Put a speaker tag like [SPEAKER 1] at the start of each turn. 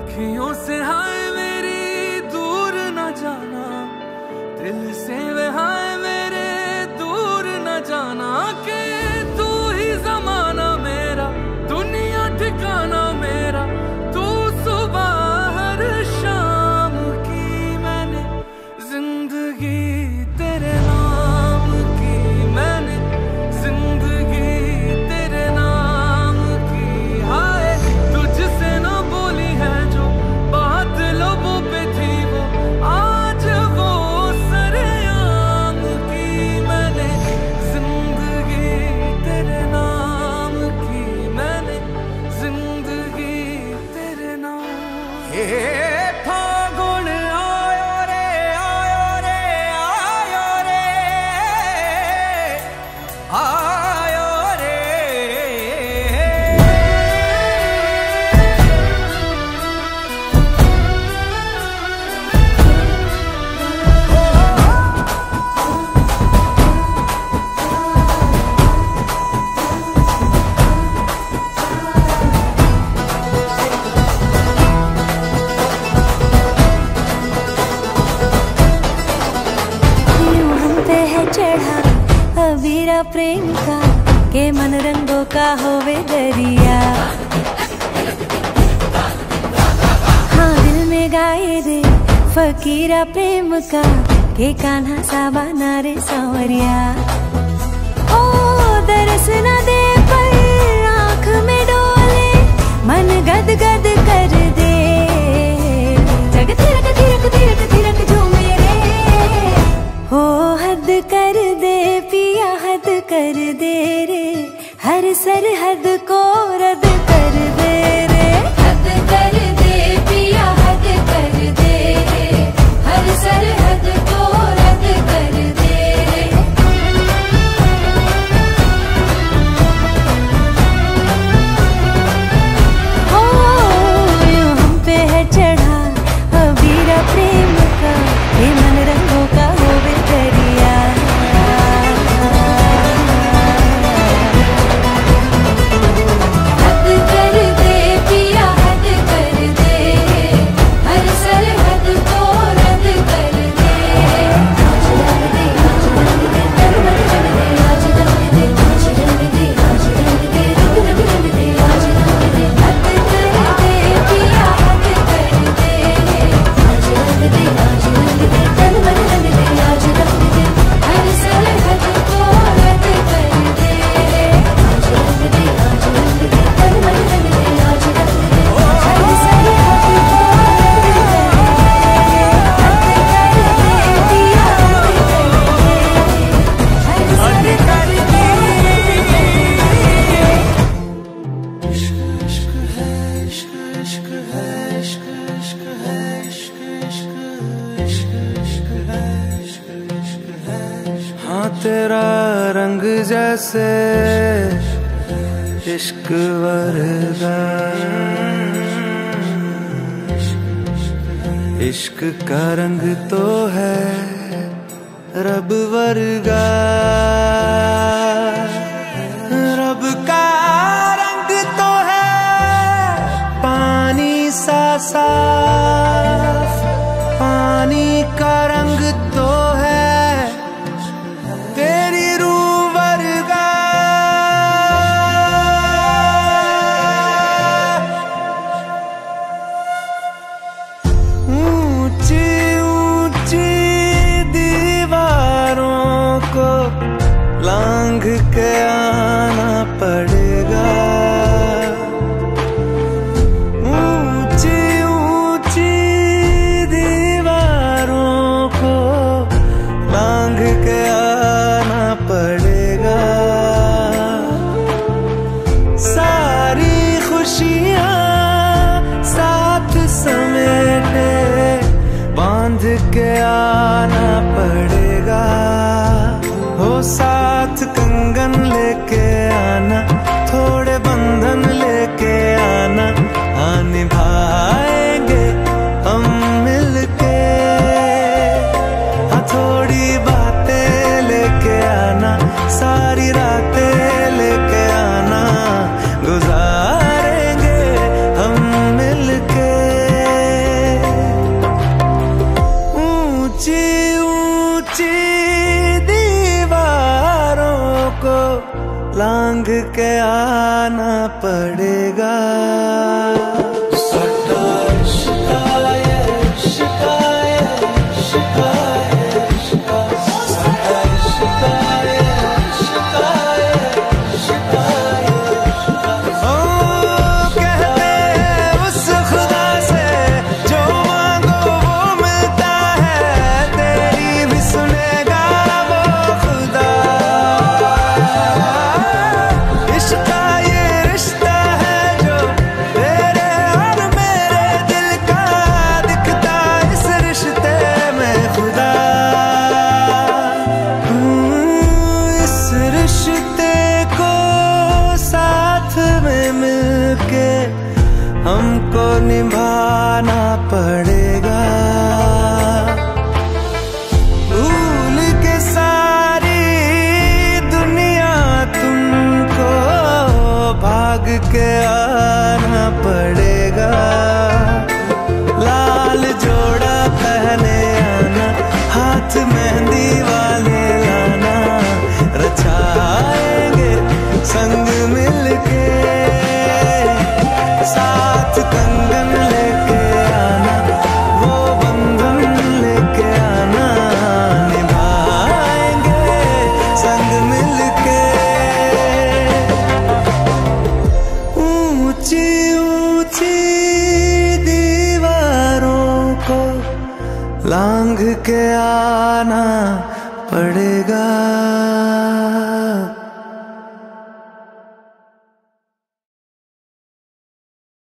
[SPEAKER 1] अखियों से हाय Hey. दिया प्रेम का के मन रंगों का होवे दरिया। हाँ दिल में गाए रे फकीरा प्रेम का के कान्हा साबाना रे सावरिया। ओ, दरस दे पर आँख में डोले, मन गद गद करे। कर दे रे हर सरहद को रद
[SPEAKER 2] तेरा रंग जैसे इश्क वरदा। इश्क का रंग तो है रब वरगा। girl के आना पड़ेगा। निभाना पड़ेगा। भूल के सारी दुनिया तुमको भाग के आना पड़ेगा। लाल जोड़ा पहने आना, हाथ मेहंदी वाले लाना, रचाएँगे संग मिलके साथ कर लांग के आना पड़ेगा।